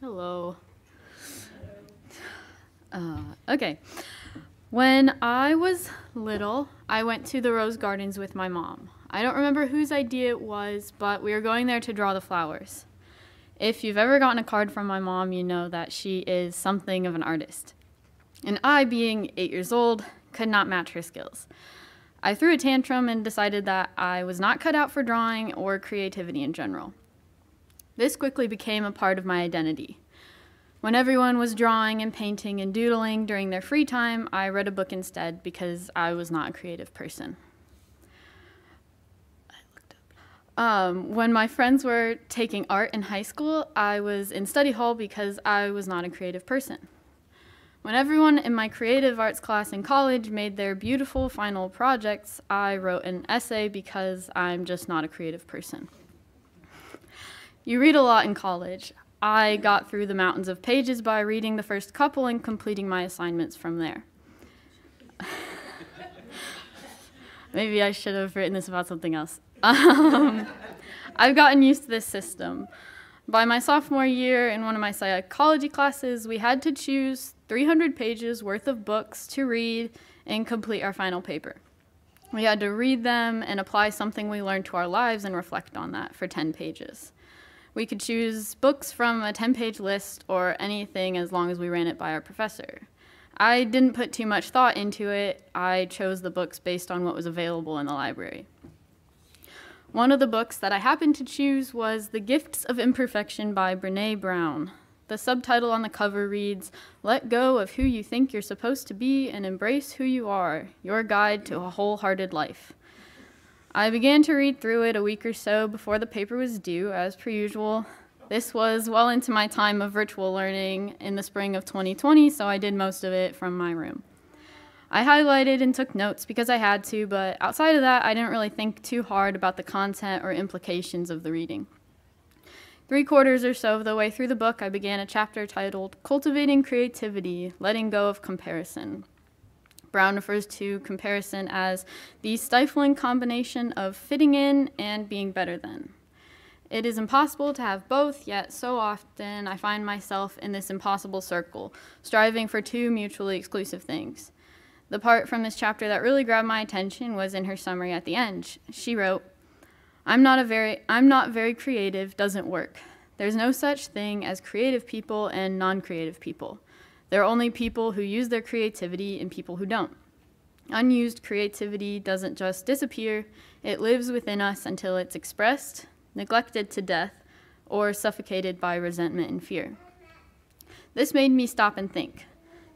Hello. Uh, okay. When I was little, I went to the Rose Gardens with my mom. I don't remember whose idea it was, but we were going there to draw the flowers. If you've ever gotten a card from my mom, you know that she is something of an artist. And I, being eight years old, could not match her skills. I threw a tantrum and decided that I was not cut out for drawing or creativity in general. This quickly became a part of my identity. When everyone was drawing and painting and doodling during their free time, I read a book instead because I was not a creative person. Um, when my friends were taking art in high school, I was in study hall because I was not a creative person. When everyone in my creative arts class in college made their beautiful final projects, I wrote an essay because I'm just not a creative person. You read a lot in college. I got through the mountains of pages by reading the first couple and completing my assignments from there. Maybe I should have written this about something else. Um, I've gotten used to this system. By my sophomore year, in one of my psychology classes, we had to choose 300 pages worth of books to read and complete our final paper. We had to read them and apply something we learned to our lives and reflect on that for 10 pages. We could choose books from a 10 page list or anything as long as we ran it by our professor. I didn't put too much thought into it. I chose the books based on what was available in the library. One of the books that I happened to choose was The Gifts of Imperfection by Brene Brown. The subtitle on the cover reads, Let Go of Who You Think You're Supposed to Be and Embrace Who You Are, Your Guide to a Wholehearted Life. I began to read through it a week or so before the paper was due, as per usual. This was well into my time of virtual learning in the spring of 2020, so I did most of it from my room. I highlighted and took notes because I had to, but outside of that, I didn't really think too hard about the content or implications of the reading. Three quarters or so of the way through the book, I began a chapter titled Cultivating Creativity Letting Go of Comparison. Brown refers to comparison as the stifling combination of fitting in and being better than. It is impossible to have both, yet so often I find myself in this impossible circle, striving for two mutually exclusive things. The part from this chapter that really grabbed my attention was in her summary at the end. She wrote, I'm not a very I'm not very creative doesn't work. There's no such thing as creative people and non-creative people. There are only people who use their creativity and people who don't. Unused creativity doesn't just disappear, it lives within us until it's expressed, neglected to death, or suffocated by resentment and fear. This made me stop and think.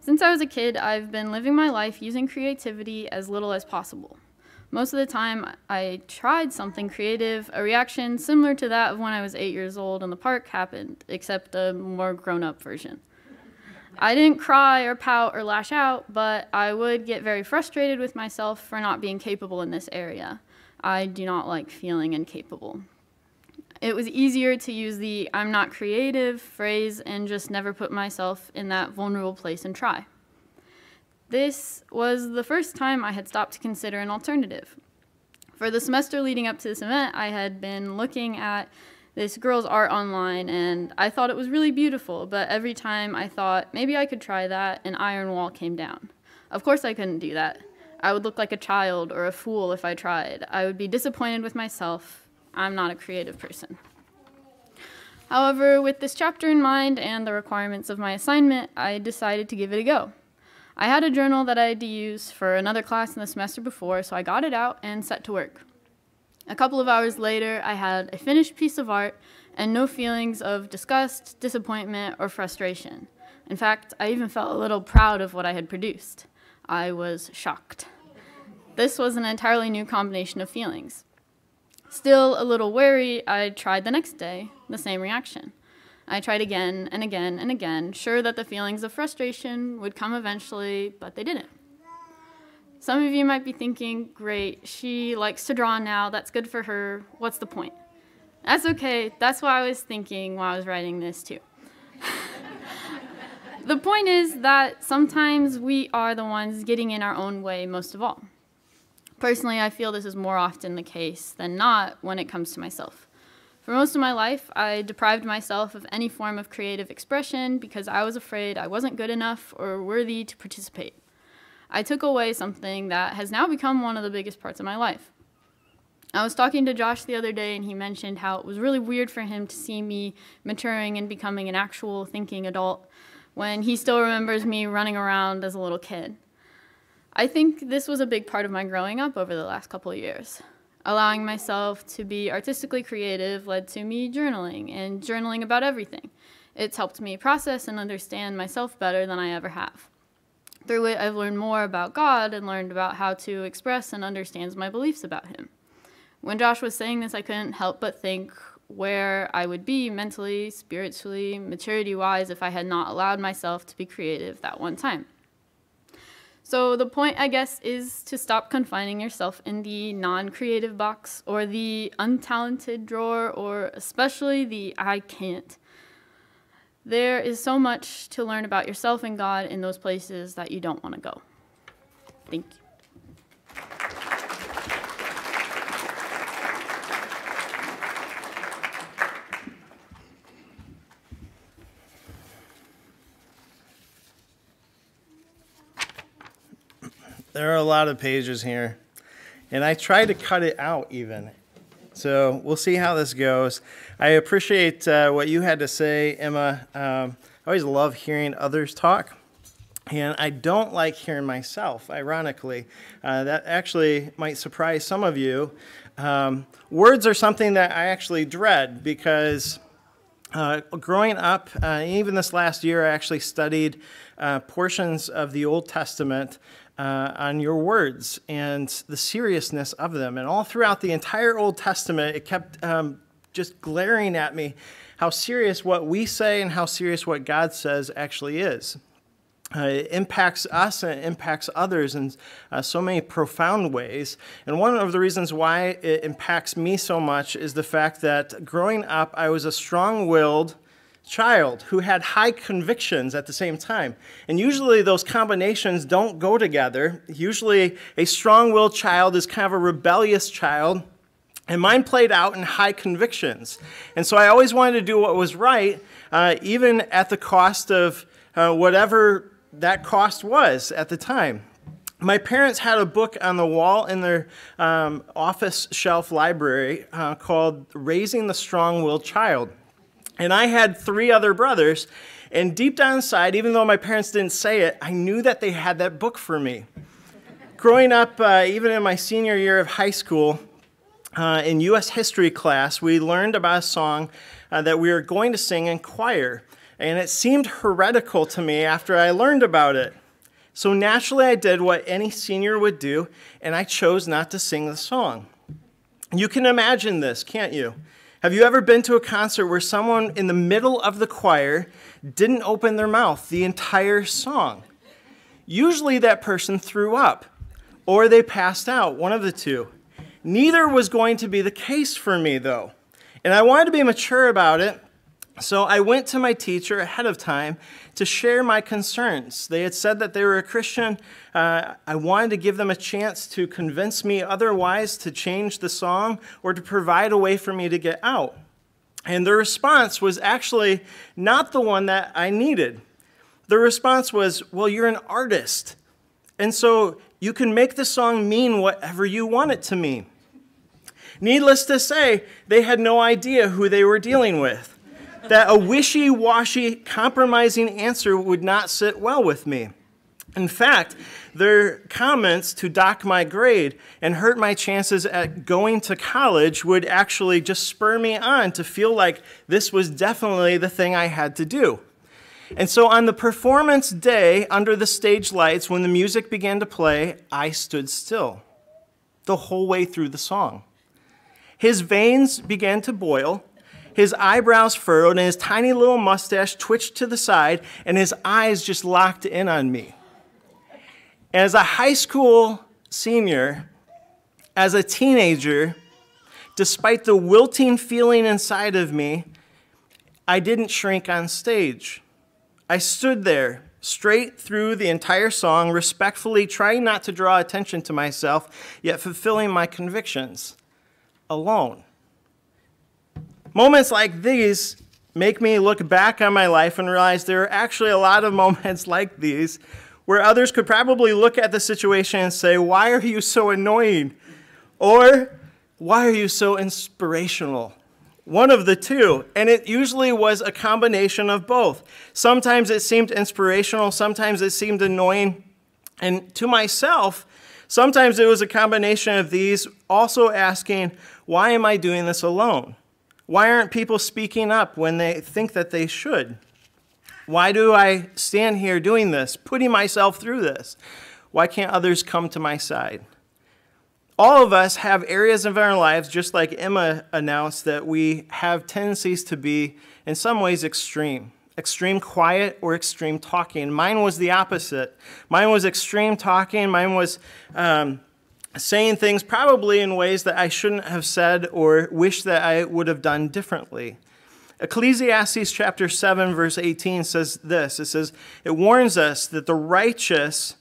Since I was a kid, I've been living my life using creativity as little as possible. Most of the time, I tried something creative, a reaction similar to that of when I was eight years old in the park happened, except a more grown up version. I didn't cry or pout or lash out, but I would get very frustrated with myself for not being capable in this area. I do not like feeling incapable. It was easier to use the I'm not creative phrase and just never put myself in that vulnerable place and try. This was the first time I had stopped to consider an alternative. For the semester leading up to this event, I had been looking at this girl's art online and I thought it was really beautiful, but every time I thought maybe I could try that, an iron wall came down. Of course, I couldn't do that. I would look like a child or a fool if I tried. I would be disappointed with myself I'm not a creative person. However, with this chapter in mind and the requirements of my assignment, I decided to give it a go. I had a journal that I had to use for another class in the semester before, so I got it out and set to work. A couple of hours later, I had a finished piece of art and no feelings of disgust, disappointment, or frustration. In fact, I even felt a little proud of what I had produced. I was shocked. This was an entirely new combination of feelings. Still a little wary, I tried the next day, the same reaction. I tried again and again and again, sure that the feelings of frustration would come eventually, but they didn't. Some of you might be thinking, great, she likes to draw now, that's good for her, what's the point? That's okay, that's what I was thinking while I was writing this too. the point is that sometimes we are the ones getting in our own way most of all. Personally, I feel this is more often the case than not when it comes to myself. For most of my life, I deprived myself of any form of creative expression because I was afraid I wasn't good enough or worthy to participate. I took away something that has now become one of the biggest parts of my life. I was talking to Josh the other day, and he mentioned how it was really weird for him to see me maturing and becoming an actual thinking adult when he still remembers me running around as a little kid. I think this was a big part of my growing up over the last couple of years. Allowing myself to be artistically creative led to me journaling and journaling about everything. It's helped me process and understand myself better than I ever have. Through it, I've learned more about God and learned about how to express and understand my beliefs about Him. When Josh was saying this, I couldn't help but think where I would be mentally, spiritually, maturity wise if I had not allowed myself to be creative that one time. So the point, I guess, is to stop confining yourself in the non-creative box or the untalented drawer or especially the I can't. There is so much to learn about yourself and God in those places that you don't want to go. Thank you. There are a lot of pages here, and I tried to cut it out even. So we'll see how this goes. I appreciate uh, what you had to say, Emma. Um, I always love hearing others talk. And I don't like hearing myself, ironically. Uh, that actually might surprise some of you. Um, words are something that I actually dread because uh, growing up, uh, even this last year, I actually studied uh, portions of the Old Testament uh, on your words and the seriousness of them. And all throughout the entire Old Testament, it kept um, just glaring at me how serious what we say and how serious what God says actually is. Uh, it impacts us and it impacts others in uh, so many profound ways. And one of the reasons why it impacts me so much is the fact that growing up, I was a strong willed, child who had high convictions at the same time. And usually those combinations don't go together. Usually a strong willed child is kind of a rebellious child. And mine played out in high convictions. And so I always wanted to do what was right, uh, even at the cost of uh, whatever that cost was at the time. My parents had a book on the wall in their um, office shelf library uh, called Raising the Strong Willed Child. And I had three other brothers. And deep down inside, even though my parents didn't say it, I knew that they had that book for me. Growing up, uh, even in my senior year of high school, uh, in U.S. history class, we learned about a song uh, that we were going to sing in choir. And it seemed heretical to me after I learned about it. So naturally, I did what any senior would do, and I chose not to sing the song. You can imagine this, can't you? Have you ever been to a concert where someone in the middle of the choir didn't open their mouth the entire song? Usually that person threw up or they passed out, one of the two. Neither was going to be the case for me, though. And I wanted to be mature about it, so I went to my teacher ahead of time to share my concerns. They had said that they were a Christian. Uh, I wanted to give them a chance to convince me otherwise to change the song or to provide a way for me to get out. And the response was actually not the one that I needed. The response was, Well, you're an artist. And so you can make the song mean whatever you want it to mean. Needless to say, they had no idea who they were dealing with that a wishy washy, compromising answer would not sit well with me. In fact, their comments to dock my grade and hurt my chances at going to college would actually just spur me on to feel like this was definitely the thing I had to do. And so on the performance day, under the stage lights, when the music began to play, I stood still the whole way through the song. His veins began to boil, his eyebrows furrowed, and his tiny little mustache twitched to the side, and his eyes just locked in on me. As a high school senior, as a teenager, despite the wilting feeling inside of me, I didn't shrink on stage. I stood there straight through the entire song, respectfully trying not to draw attention to myself, yet fulfilling my convictions alone. Moments like these make me look back on my life and realize there are actually a lot of moments like these where others could probably look at the situation and say, Why are you so annoying? Or, Why are you so inspirational? One of the two. And it usually was a combination of both. Sometimes it seemed inspirational, sometimes it seemed annoying. And to myself, sometimes it was a combination of these, also asking, Why am I doing this alone? Why aren't people speaking up when they think that they should? Why do I stand here doing this, putting myself through this? Why can't others come to my side? All of us have areas of our lives, just like Emma announced, that we have tendencies to be, in some ways, extreme. Extreme quiet or extreme talking. Mine was the opposite. Mine was extreme talking. Mine was um, saying things probably in ways that I shouldn't have said or wish that I would have done differently. Ecclesiastes chapter 7, verse 18 says this it says, It warns us that the righteous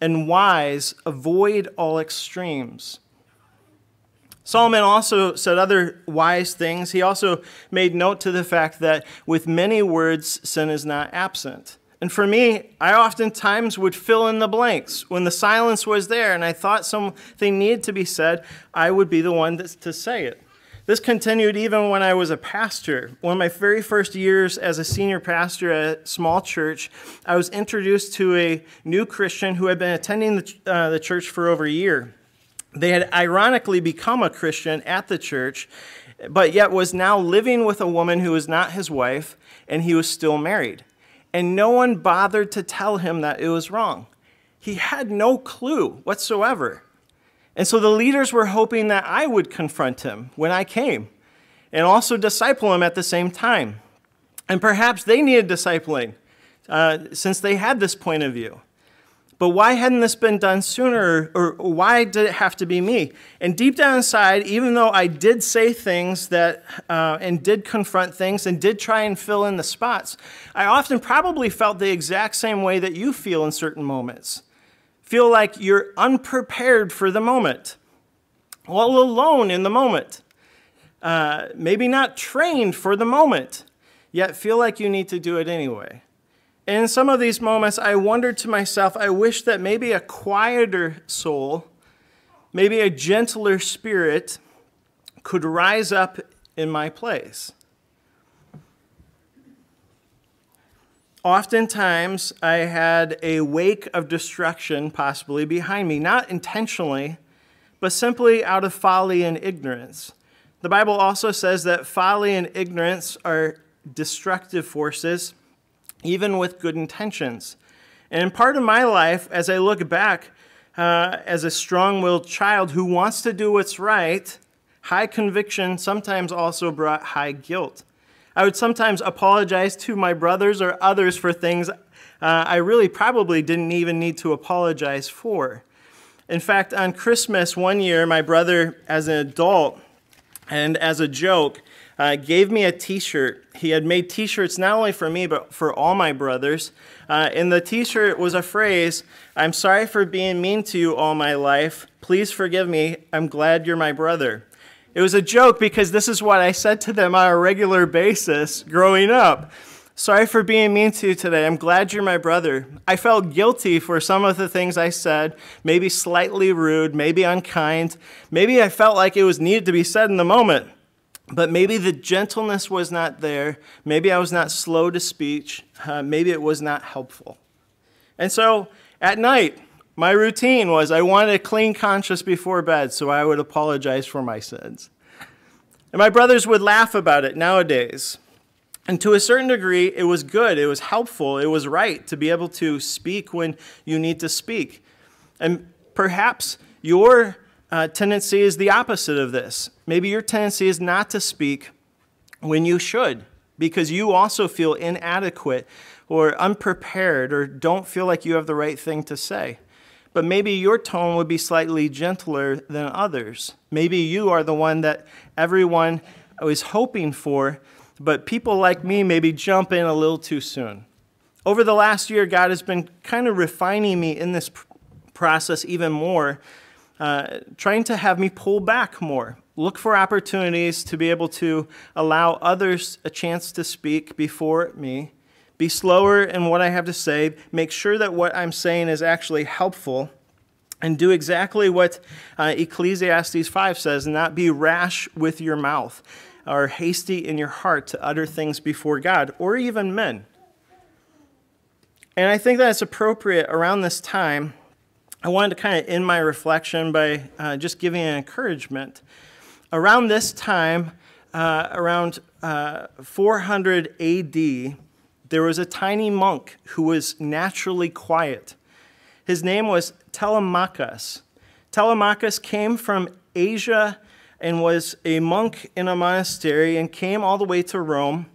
and wise avoid all extremes. Solomon also said other wise things. He also made note to the fact that with many words, sin is not absent. And for me, I oftentimes would fill in the blanks. When the silence was there and I thought something needed to be said, I would be the one to say it. This continued even when I was a pastor. One of my very first years as a senior pastor at a small church, I was introduced to a new Christian who had been attending the, uh, the church for over a year. They had ironically become a Christian at the church, but yet was now living with a woman who was not his wife, and he was still married and no one bothered to tell him that it was wrong. He had no clue whatsoever. And so the leaders were hoping that I would confront him when I came and also disciple him at the same time. And perhaps they needed discipling uh, since they had this point of view. But why hadn't this been done sooner, or why did it have to be me? And deep down inside, even though I did say things that, uh, and did confront things and did try and fill in the spots, I often probably felt the exact same way that you feel in certain moments. Feel like you're unprepared for the moment, all alone in the moment, uh, maybe not trained for the moment, yet feel like you need to do it anyway. In some of these moments, I wondered to myself, I wish that maybe a quieter soul, maybe a gentler spirit, could rise up in my place. Oftentimes, I had a wake of destruction possibly behind me, not intentionally, but simply out of folly and ignorance. The Bible also says that folly and ignorance are destructive forces even with good intentions. And in part of my life, as I look back uh, as a strong willed child who wants to do what's right, high conviction sometimes also brought high guilt. I would sometimes apologize to my brothers or others for things uh, I really probably didn't even need to apologize for. In fact, on Christmas one year, my brother, as an adult and as a joke, uh, gave me a t shirt. He had made t shirts not only for me, but for all my brothers. Uh, and the t shirt was a phrase I'm sorry for being mean to you all my life. Please forgive me. I'm glad you're my brother. It was a joke because this is what I said to them on a regular basis growing up. Sorry for being mean to you today. I'm glad you're my brother. I felt guilty for some of the things I said, maybe slightly rude, maybe unkind. Maybe I felt like it was needed to be said in the moment. But maybe the gentleness was not there. Maybe I was not slow to speech. Uh, maybe it was not helpful. And so at night, my routine was I wanted a clean conscience before bed, so I would apologize for my sins. And my brothers would laugh about it nowadays. And to a certain degree, it was good, it was helpful, it was right to be able to speak when you need to speak. And perhaps your uh, tendency is the opposite of this. Maybe your tendency is not to speak when you should because you also feel inadequate or unprepared or don't feel like you have the right thing to say. But maybe your tone would be slightly gentler than others. Maybe you are the one that everyone is hoping for, but people like me maybe jump in a little too soon. Over the last year, God has been kind of refining me in this process even more uh, trying to have me pull back more, look for opportunities to be able to allow others a chance to speak before me. Be slower in what I have to say. Make sure that what I'm saying is actually helpful. And do exactly what uh, Ecclesiastes 5 says not be rash with your mouth or hasty in your heart to utter things before God or even men. And I think that it's appropriate around this time. I wanted to kind of end my reflection by uh, just giving an encouragement. Around this time, uh, around uh, 400 AD, there was a tiny monk who was naturally quiet. His name was Telemachus. Telemachus came from Asia and was a monk in a monastery and came all the way to Rome.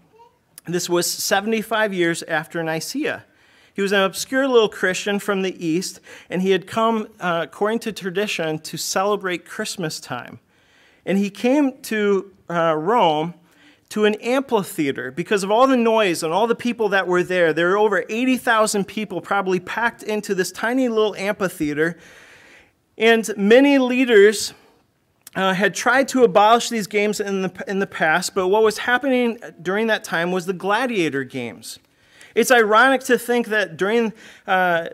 This was 75 years after Nicaea. He was an obscure little Christian from the East, and he had come, uh, according to tradition, to celebrate Christmas time. And he came to uh, Rome to an amphitheater because of all the noise and all the people that were there. There were over 80,000 people probably packed into this tiny little amphitheater. And many leaders uh, had tried to abolish these games in the, in the past, but what was happening during that time was the gladiator games. It's ironic to think that during uh,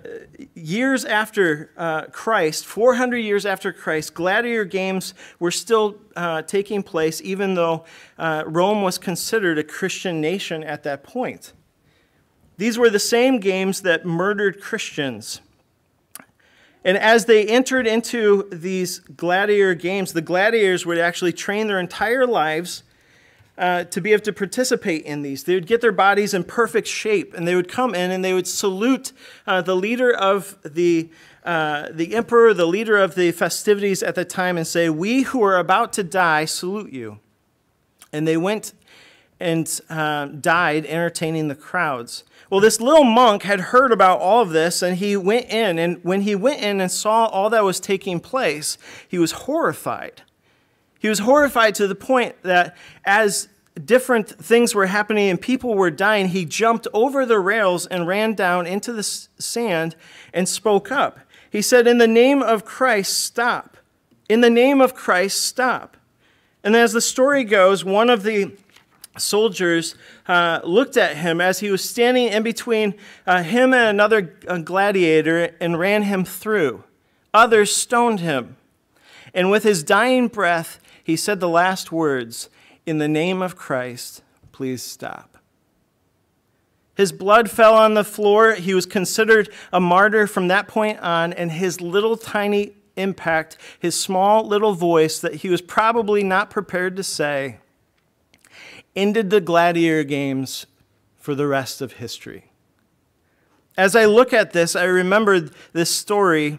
years after uh, Christ, 400 years after Christ, gladiator games were still uh, taking place, even though uh, Rome was considered a Christian nation at that point. These were the same games that murdered Christians. And as they entered into these gladiator games, the gladiators would actually train their entire lives uh, to be able to participate in these. They would get their bodies in perfect shape, and they would come in and they would salute uh, the leader of the, uh, the emperor, the leader of the festivities at the time, and say, We who are about to die salute you. And they went and uh, died entertaining the crowds. Well, this little monk had heard about all of this, and he went in. And when he went in and saw all that was taking place, he was horrified. He was horrified to the point that as different things were happening and people were dying, he jumped over the rails and ran down into the sand and spoke up. He said, In the name of Christ, stop. In the name of Christ, stop. And as the story goes, one of the soldiers uh, looked at him as he was standing in between uh, him and another uh, gladiator and ran him through. Others stoned him. And with his dying breath, he said the last words In the name of Christ, please stop. His blood fell on the floor. He was considered a martyr from that point on, and his little tiny impact, his small little voice that he was probably not prepared to say, ended the gladiator games for the rest of history. As I look at this, I remember this story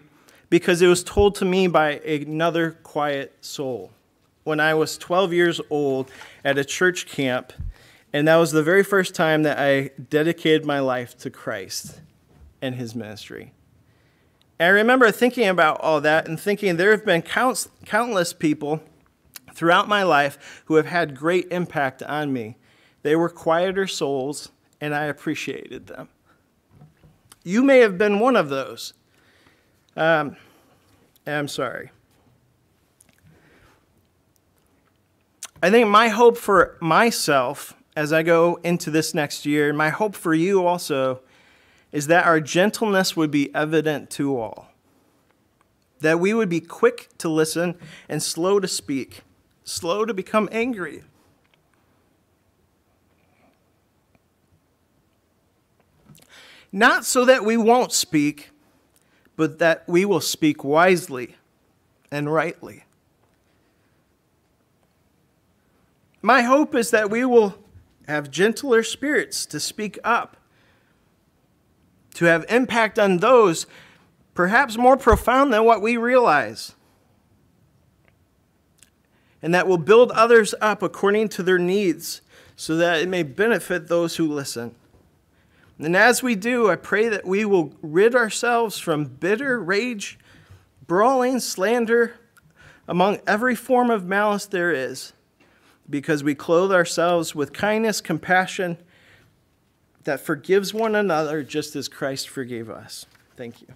because it was told to me by another quiet soul when I was 12 years old at a church camp, and that was the very first time that I dedicated my life to Christ and his ministry. And I remember thinking about all that and thinking there have been counts, countless people throughout my life who have had great impact on me. They were quieter souls, and I appreciated them. You may have been one of those. Um, I'm sorry. I think my hope for myself as I go into this next year, and my hope for you also, is that our gentleness would be evident to all. That we would be quick to listen and slow to speak, slow to become angry. Not so that we won't speak, but that we will speak wisely and rightly. My hope is that we will have gentler spirits to speak up, to have impact on those perhaps more profound than what we realize, and that will build others up according to their needs so that it may benefit those who listen. And as we do, I pray that we will rid ourselves from bitter rage, brawling, slander, among every form of malice there is because we clothe ourselves with kindness, compassion that forgives one another just as Christ forgave us. Thank you.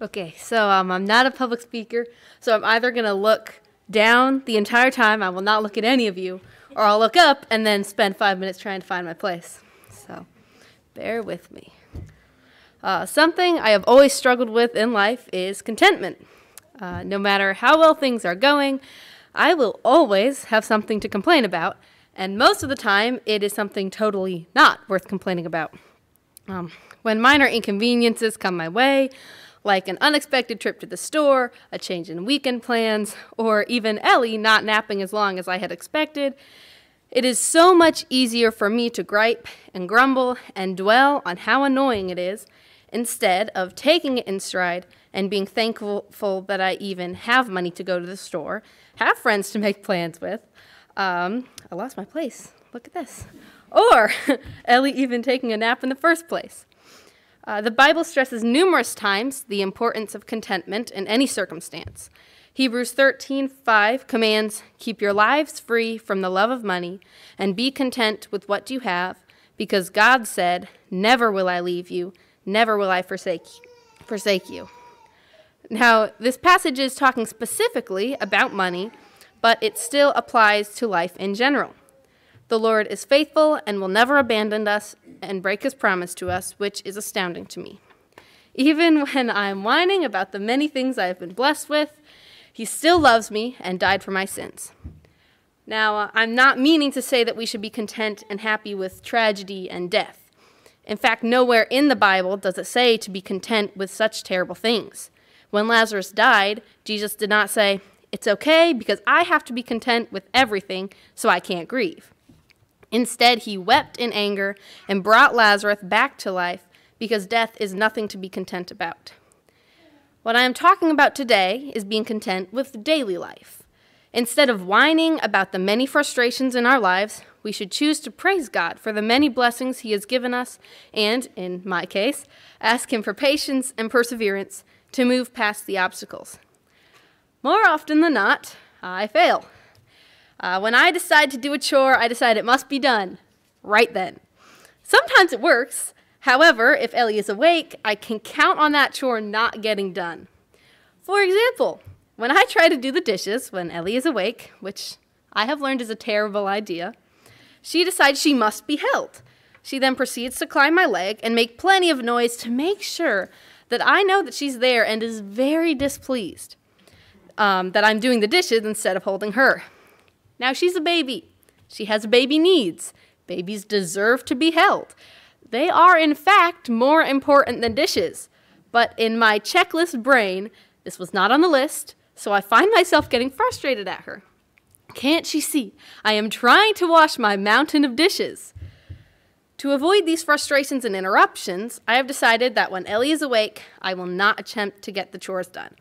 Okay, so um, I'm not a public speaker, so I'm either going to look down the entire time, I will not look at any of you, or I'll look up and then spend five minutes trying to find my place. So bear with me. Uh, something I have always struggled with in life is contentment. Uh, no matter how well things are going, I will always have something to complain about, and most of the time, it is something totally not worth complaining about. Um, when minor inconveniences come my way, like an unexpected trip to the store, a change in weekend plans, or even Ellie not napping as long as I had expected, it is so much easier for me to gripe and grumble and dwell on how annoying it is instead of taking it in stride and being thankful that I even have money to go to the store, have friends to make plans with. Um, I lost my place. Look at this. Or Ellie even taking a nap in the first place. Uh, the Bible stresses numerous times the importance of contentment in any circumstance. Hebrews 13:5 commands, "Keep your lives free from the love of money and be content with what you have, because God said, "Never will I leave you, never will I forsake forsake you." Now, this passage is talking specifically about money, but it still applies to life in general. The Lord is faithful and will never abandon us and break his promise to us, which is astounding to me. Even when I'm whining about the many things I have been blessed with, he still loves me and died for my sins. Now, uh, I'm not meaning to say that we should be content and happy with tragedy and death. In fact, nowhere in the Bible does it say to be content with such terrible things. When Lazarus died, Jesus did not say, It's okay because I have to be content with everything, so I can't grieve. Instead, he wept in anger and brought Lazarus back to life because death is nothing to be content about. What I am talking about today is being content with daily life. Instead of whining about the many frustrations in our lives, we should choose to praise God for the many blessings He has given us and, in my case, ask Him for patience and perseverance to move past the obstacles. More often than not, I fail. Uh, when I decide to do a chore, I decide it must be done right then. Sometimes it works, However, if Ellie is awake, I can count on that chore not getting done. For example, when I try to do the dishes when Ellie is awake, which I have learned is a terrible idea, she decides she must be held. She then proceeds to climb my leg and make plenty of noise to make sure that I know that she's there and is very displeased um, that I'm doing the dishes instead of holding her. Now, she's a baby. She has baby needs. Babies deserve to be held. They are, in fact, more important than dishes. But in my checklist brain, this was not on the list, so I find myself getting frustrated at her. Can't she see? I am trying to wash my mountain of dishes. To avoid these frustrations and interruptions, I have decided that when Ellie is awake, I will not attempt to get the chores done.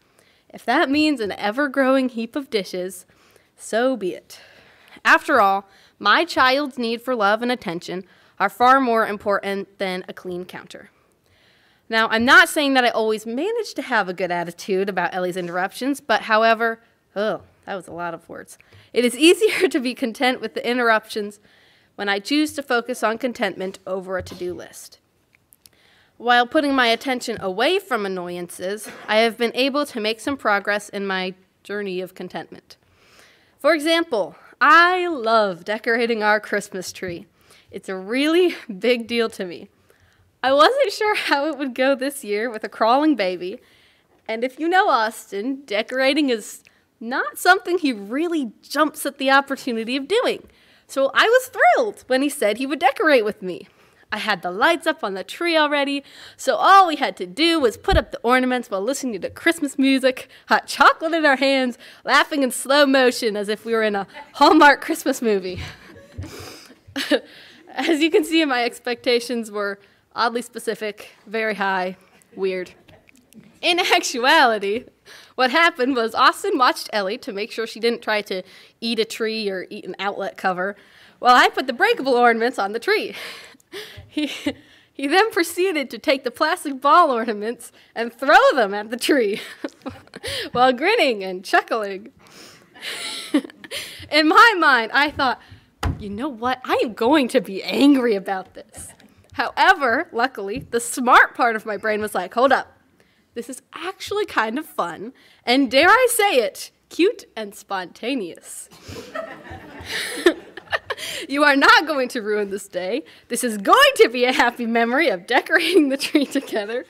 If that means an ever growing heap of dishes, so be it. After all, my child's need for love and attention are far more important than a clean counter. Now, I'm not saying that I always manage to have a good attitude about Ellie's interruptions, but however, oh, that was a lot of words. It is easier to be content with the interruptions when I choose to focus on contentment over a to do list. While putting my attention away from annoyances, I have been able to make some progress in my journey of contentment. For example, I love decorating our Christmas tree. It's a really big deal to me. I wasn't sure how it would go this year with a crawling baby, and if you know Austin, decorating is not something he really jumps at the opportunity of doing. So I was thrilled when he said he would decorate with me. I had the lights up on the tree already, so all we had to do was put up the ornaments while listening to Christmas music, hot chocolate in our hands, laughing in slow motion as if we were in a Hallmark Christmas movie. As you can see, my expectations were oddly specific, very high, weird. In actuality, what happened was Austin watched Ellie to make sure she didn't try to eat a tree or eat an outlet cover, while I put the breakable ornaments on the tree. he, he then proceeded to take the plastic ball ornaments and throw them at the tree while grinning and chuckling. In my mind, I thought, you know what? I am going to be angry about this. However, luckily, the smart part of my brain was like, hold up. This is actually kind of fun, and dare I say it, cute and spontaneous. you are not going to ruin this day. This is going to be a happy memory of decorating the tree together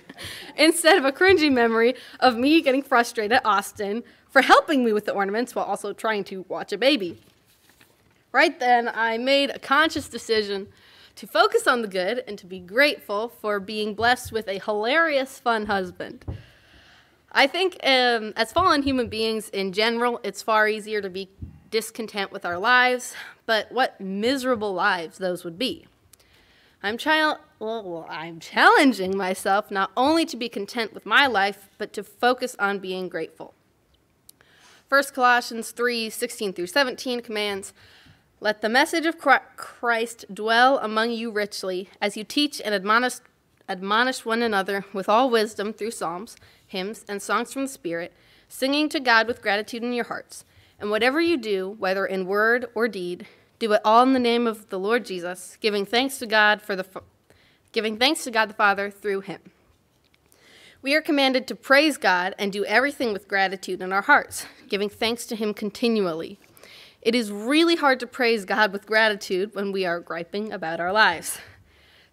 instead of a cringy memory of me getting frustrated at Austin for helping me with the ornaments while also trying to watch a baby. Right then, I made a conscious decision to focus on the good and to be grateful for being blessed with a hilarious, fun husband. I think um, as fallen human beings in general, it's far easier to be discontent with our lives, but what miserable lives those would be. I'm, child, well, I'm challenging myself not only to be content with my life, but to focus on being grateful. 1 Colossians 3 16 through 17 commands, Let the message of Christ dwell among you richly, as you teach and admonish, admonish one another with all wisdom through psalms, hymns, and songs from the Spirit, singing to God with gratitude in your hearts. And whatever you do, whether in word or deed, do it all in the name of the Lord Jesus, giving thanks to God for the giving thanks to God the Father through him. We are commanded to praise God and do everything with gratitude in our hearts, giving thanks to him continually. It is really hard to praise God with gratitude when we are griping about our lives.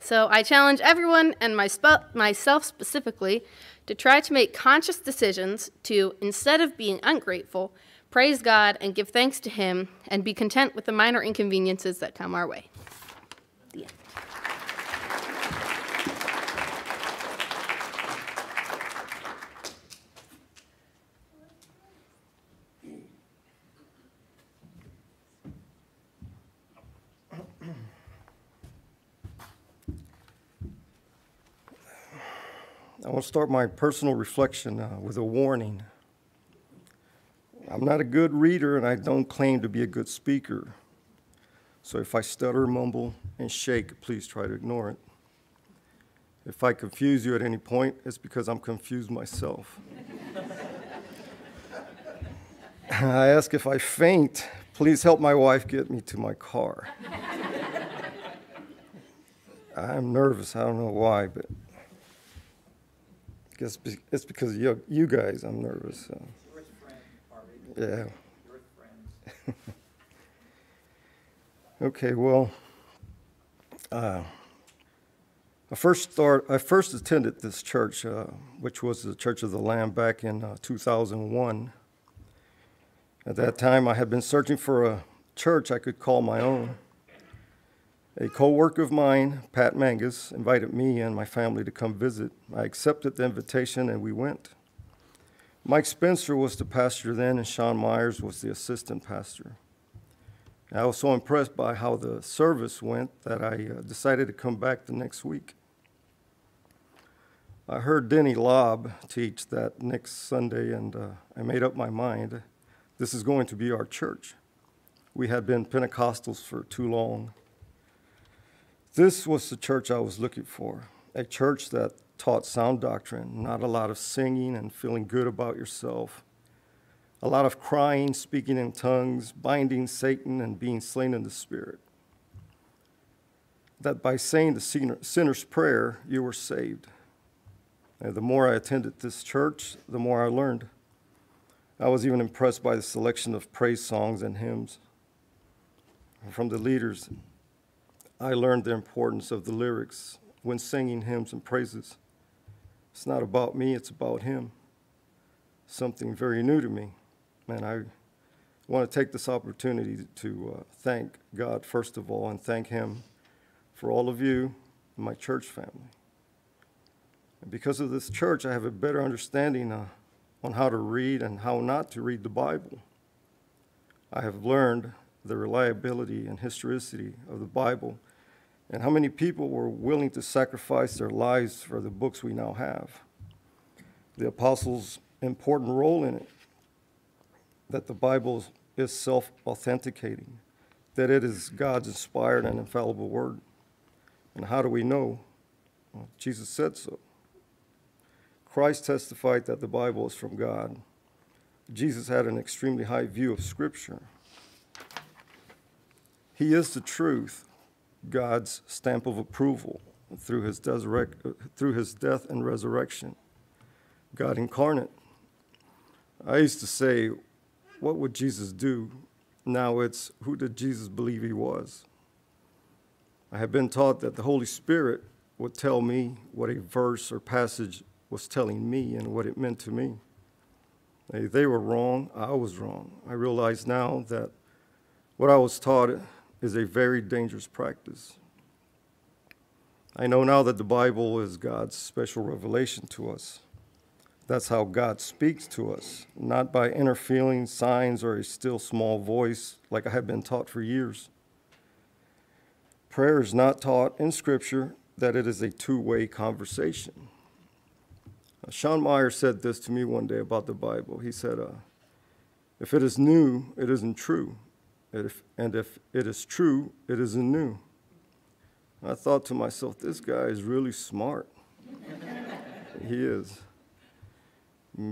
So I challenge everyone and my myself specifically to try to make conscious decisions to, instead of being ungrateful, praise God and give thanks to Him, and be content with the minor inconveniences that come our way. The end. I want to start my personal reflection uh, with a warning. I'm not a good reader and I don't claim to be a good speaker. So if I stutter, mumble, and shake, please try to ignore it. If I confuse you at any point, it's because I'm confused myself. I ask if I faint, please help my wife get me to my car. I'm nervous. I don't know why, but I guess it's because of you, you guys I'm nervous. So. Yeah. okay, well, uh, I first start. I first attended this church, uh, which was the Church of the Lamb, back in uh, 2001. At that time, I had been searching for a church I could call my own. A co-worker of mine, Pat Mangus, invited me and my family to come visit. I accepted the invitation, and we went. Mike Spencer was the pastor then, and Sean Myers was the assistant pastor. I was so impressed by how the service went that I uh, decided to come back the next week. I heard Denny Lobb teach that next Sunday, and uh, I made up my mind this is going to be our church. We had been Pentecostals for too long. This was the church I was looking for a church that taught sound doctrine, not a lot of singing and feeling good about yourself, a lot of crying, speaking in tongues, binding Satan, and being slain in the spirit. That by saying the sinner's prayer, you were saved. And the more I attended this church, the more I learned. I was even impressed by the selection of praise songs and hymns. From the leaders, I learned the importance of the lyrics when singing hymns and praises. It's not about me, it's about Him. Something very new to me. And I want to take this opportunity to uh, thank God, first of all, and thank Him for all of you and my church family. And because of this church, I have a better understanding uh, on how to read and how not to read the Bible. I have learned the reliability and historicity of the Bible and how many people were willing to sacrifice their lives for the books we now have. The apostles' important role in it, that the Bible is self authenticating, that it is God's inspired and infallible word. And how do we know? Well, Jesus said so. Christ testified that the Bible is from God. Jesus had an extremely high view of Scripture. He is the truth, God's stamp of approval through his, through his death and resurrection. God incarnate. I used to say, What would Jesus do? Now it's, Who did Jesus believe he was? I have been taught that the Holy Spirit would tell me what a verse or passage was telling me and what it meant to me. They were wrong, I was wrong. I realize now that what I was taught is a very dangerous practice. I know now that the Bible is God's special revelation to us. That's how God speaks to us, not by inner feelings, signs, or a still small voice like I have been taught for years. Prayer is not taught in Scripture that it is a two way conversation. Uh, Sean Meyer said this to me one day about the Bible. He said, uh, If it is new, it isn't true. If, and if it is true, it isn't new. I thought to myself, this guy is really smart. he is.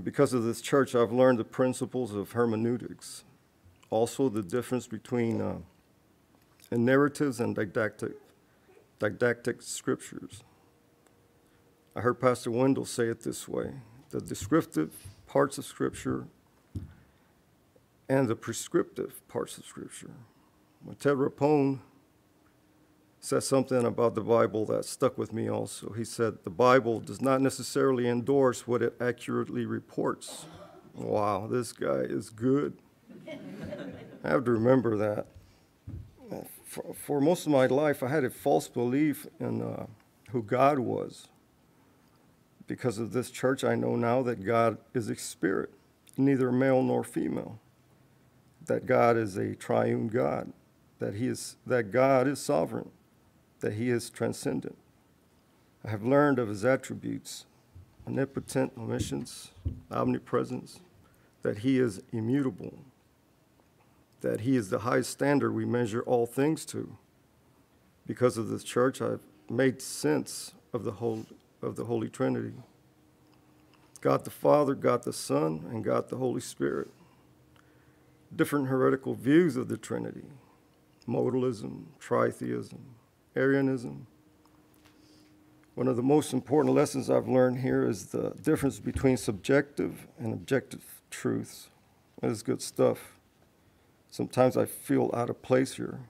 Because of this church, I've learned the principles of hermeneutics, also the difference between uh, narratives and didactic, didactic scriptures. I heard Pastor Wendell say it this way the descriptive parts of Scripture and the prescriptive parts of Scripture. Ted Rapone said something about the Bible that stuck with me also. He said, The Bible does not necessarily endorse what it accurately reports. Wow, this guy is good. I have to remember that. For, for, most of my life, I had a false belief in uh, who God was. Because of this church, I know now that God is a spirit, neither male nor female. That God is a triune God. That he is that God is sovereign that he is transcendent. I have learned of his attributes, omnipotent, omniscience, omnipresence, that he is immutable, that he is the high standard we measure all things to. Because of this church, I've made sense of the whole of the Holy Trinity. God the Father, God the Son, and God the Holy Spirit. Different heretical views of the Trinity, modalism, tritheism, Arianism. One of the most important lessons I've learned here is the difference between subjective and objective truths. That is good stuff. Sometimes I feel out of place here,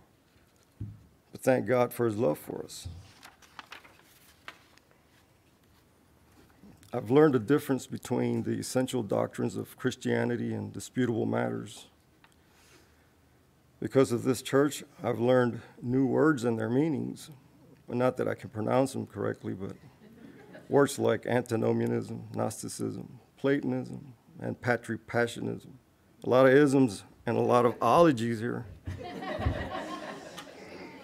but thank God for his love for us. I've learned the difference between the essential doctrines of Christianity and disputable matters. Because of this church, I've learned new words and their meanings. Well, not that I can pronounce them correctly, but words like antinomianism, Gnosticism, Platonism, and patripassianism. A lot of isms and a lot of ologies here.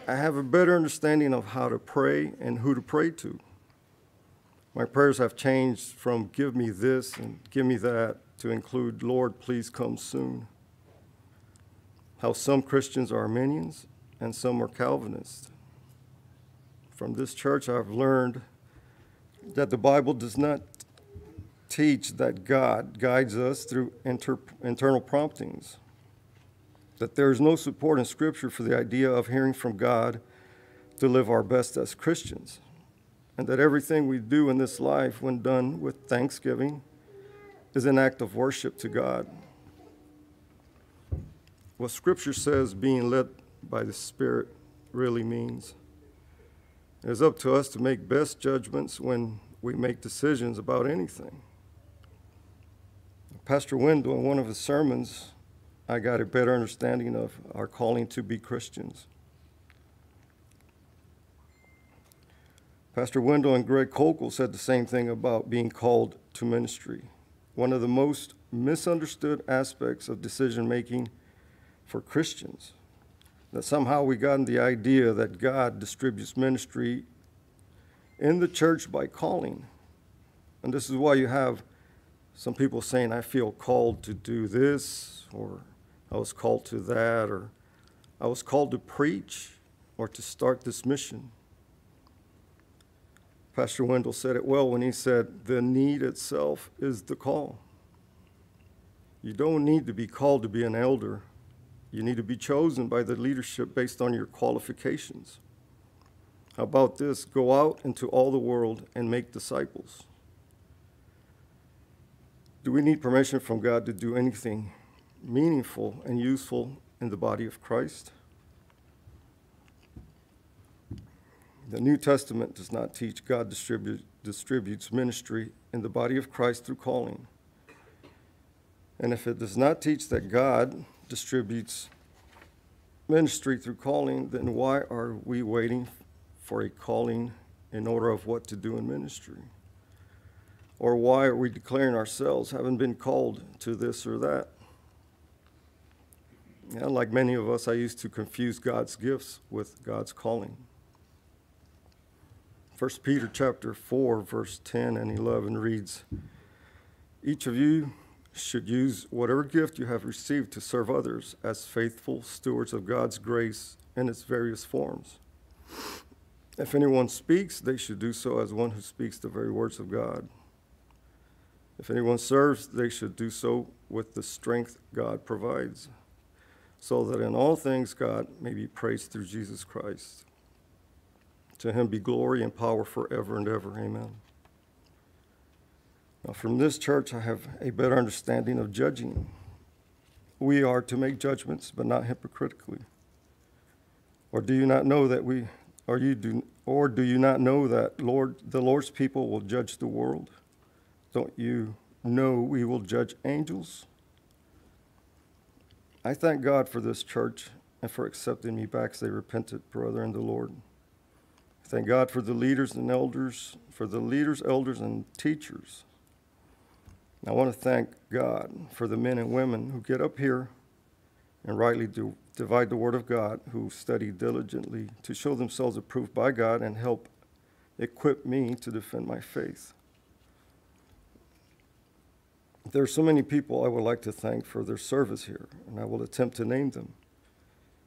I have a better understanding of how to pray and who to pray to. My prayers have changed from give me this and give me that to include Lord, please come soon how some Christians are Arminians and some are Calvinists. From this church, I've learned that the Bible does not teach that God guides us through inter- internal promptings, that there is no support in Scripture for the idea of hearing from God to live our best as Christians, and that everything we do in this life, when done with thanksgiving, is an act of worship to God what Scripture says being led by the Spirit really means. It is up to us to make best judgments when we make decisions about anything. Pastor Wendell, in one of his sermons, I got a better understanding of our calling to be Christians. Pastor Wendell and Greg Koukl said the same thing about being called to ministry. One of the most misunderstood aspects of decision making for Christians. That somehow we gotten the idea that God distributes ministry in the church by calling. And this is why you have some people saying, I feel called to do this, or I was called to that, or I was called to preach or to start this mission. Pastor Wendell said it well when he said, The need itself is the call. You don't need to be called to be an elder you need to be chosen by the leadership based on your qualifications. How about this? Go out into all the world and make disciples. Do we need permission from God to do anything meaningful and useful in the body of Christ? The New Testament does not teach God distribute, distributes ministry in the body of Christ through calling. And if it does not teach that God distributes ministry through calling, then why are we waiting for a calling in order of what to do in ministry? Or why are we declaring ourselves having been called to this or that? Yeah, like many of us, I used to confuse God's gifts with God's calling. 1 Peter chapter 4, verse 10 and 11 reads, Each of you should use whatever gift you have received to serve others as faithful stewards of God's grace in its various forms. If anyone speaks, they should do so as one who speaks the very words of God. If anyone serves, they should do so with the strength God provides, so that in all things God may be praised through Jesus Christ. To him be glory and power forever and ever. Amen. Now, from this church, I have a better understanding of judging. We are to make judgments, but not hypocritically. Or do you not know that we, or you do, or do you not know that Lord, the Lord's people will judge the world? Don't you know we will judge angels? I thank God for this church and for accepting me back as a repentant brother in the Lord. Thank God for the leaders and elders, for the leaders, elders, and teachers I want to thank God for the men and women who get up here and rightly do, divide the Word of God, who study diligently to show themselves approved by God and help equip me to defend my faith. There are so many people I would like to thank for their service here, and I will attempt to name them.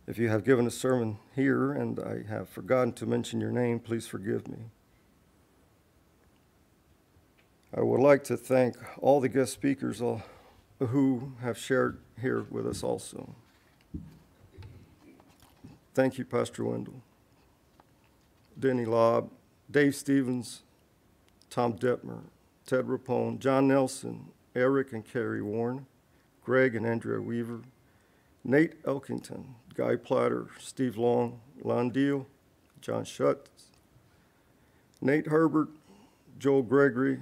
If you have given a sermon here and I have forgotten to mention your name, please forgive me. I would like to thank all the guest speakers uh, who have shared here with us also. Thank you, Pastor Wendell, Denny Lobb, Dave Stevens, Tom Detmer, Ted Rapone, John Nelson, Eric and Carrie Warren, Greg and Andrea Weaver, Nate Elkington, Guy Platter, Steve Long, Lon Deal, John Schutz, Nate Herbert, Joel Gregory,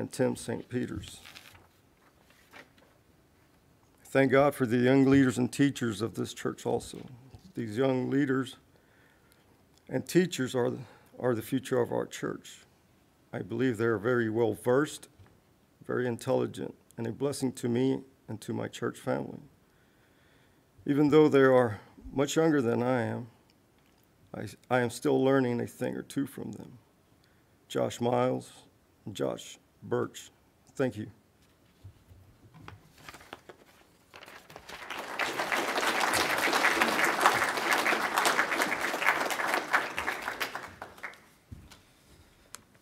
and Tim St. Peter's. Thank God for the young leaders and teachers of this church also. These young leaders and teachers are the, are the future of our church. I believe they are very well versed, very intelligent, and a blessing to me and to my church family. Even though they are much younger than I am, I, I am still learning a thing or two from them. Josh Miles, and Josh Birch. Thank you.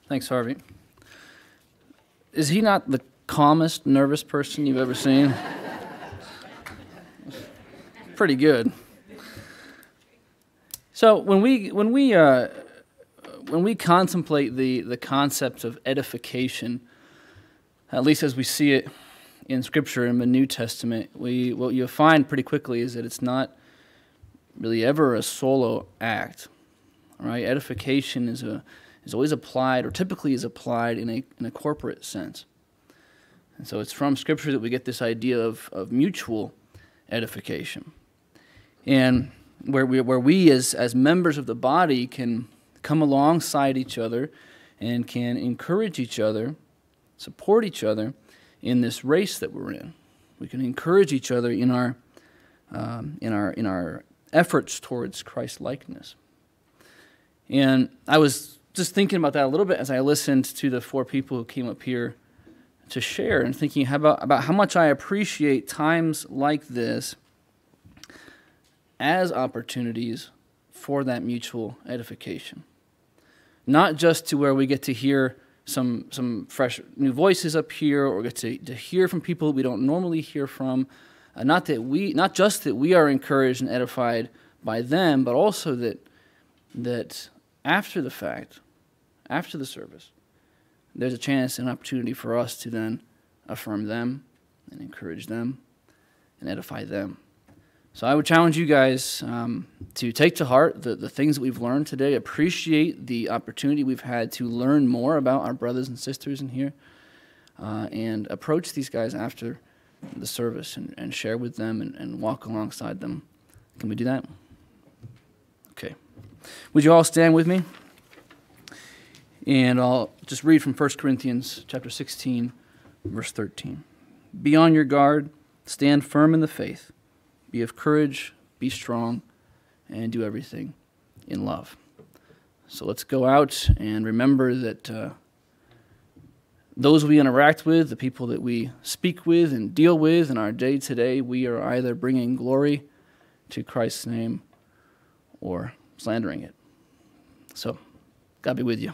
Thanks, Harvey. Is he not the calmest, nervous person you've ever seen? Pretty good. So when we when we uh, when we contemplate the the concept of edification, at least as we see it in Scripture in the New Testament, we what you'll find pretty quickly is that it's not really ever a solo act. Right? Edification is a is always applied, or typically is applied in a in a corporate sense. And so it's from Scripture that we get this idea of, of mutual edification. And where we, where we as, as members of the body can come alongside each other and can encourage each other support each other in this race that we're in. We can encourage each other in our, um, in our, in our efforts towards Christ likeness. And I was just thinking about that a little bit as I listened to the four people who came up here to share and thinking about, about how much I appreciate times like this as opportunities for that mutual edification. Not just to where we get to hear some some fresh new voices up here, or get to, to hear from people we don't normally hear from. Uh, not that we, not just that we are encouraged and edified by them, but also that that after the fact, after the service, there's a chance and opportunity for us to then affirm them and encourage them and edify them. So I would challenge you guys um, to take to heart the, the things that we've learned today, appreciate the opportunity we've had to learn more about our brothers and sisters in here, uh, and approach these guys after the service and, and share with them and, and walk alongside them. Can we do that? Okay. Would you all stand with me? And I'll just read from 1 Corinthians chapter 16, verse 13. Be on your guard, stand firm in the faith, be of courage, be strong, and do everything in love. So let's go out and remember that uh, those we interact with, the people that we speak with and deal with in our day to day, we are either bringing glory to Christ's name or slandering it. So, God be with you.